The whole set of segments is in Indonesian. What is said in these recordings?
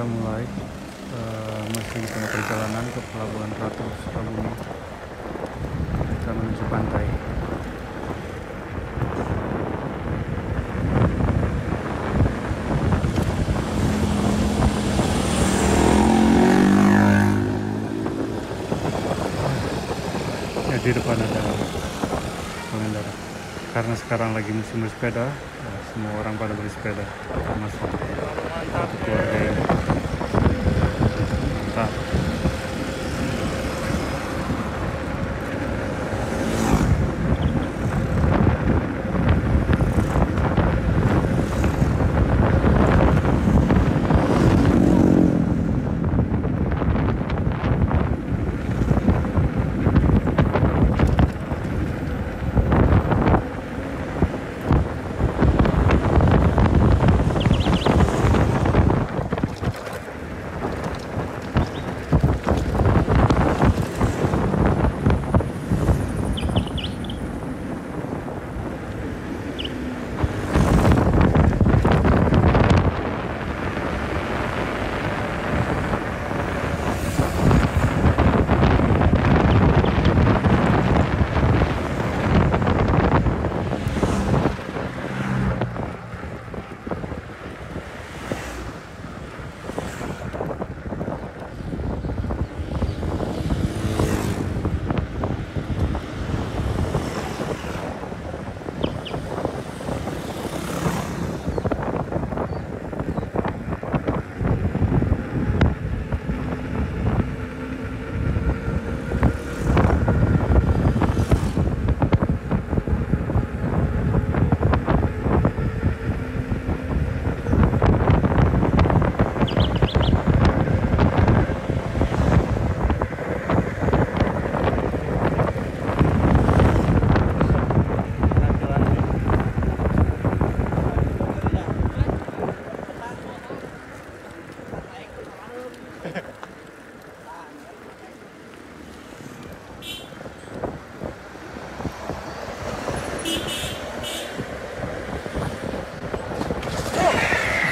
kita mulai uh, masih di tengah perjalanan ke pelabuhan Ratu Sukabumi. Kita menuju pantai. Ya di depan ada pengendara karena sekarang lagi musim bersepeda ya, semua orang pada bersepeda termasuk satu keluarga ini mantap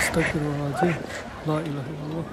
أستغفر الله العظيم لا إله إلا الله.